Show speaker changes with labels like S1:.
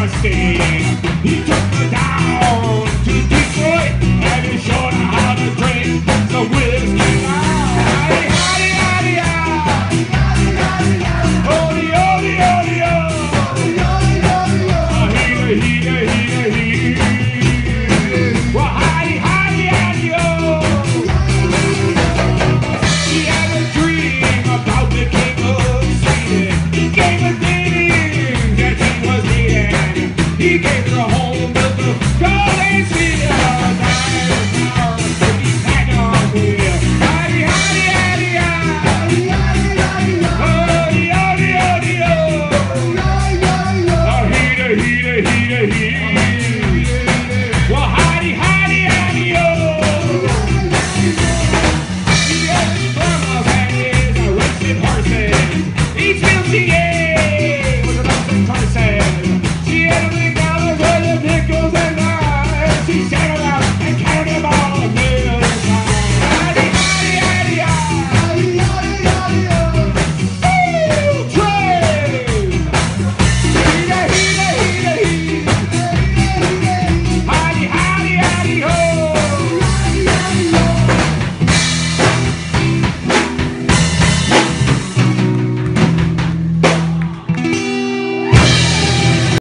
S1: He took the down. go!